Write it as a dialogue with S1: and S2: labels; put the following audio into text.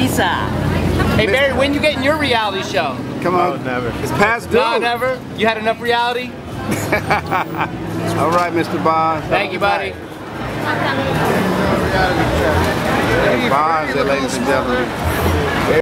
S1: Lisa. Hey Barry, when you getting your reality show?
S2: Come on.
S3: No, never.
S2: It's past due.
S1: No, never. You had enough reality.
S2: All right, Mr. Bond.
S1: Thank you, buddy.
S2: Bonds, ladies and gentlemen.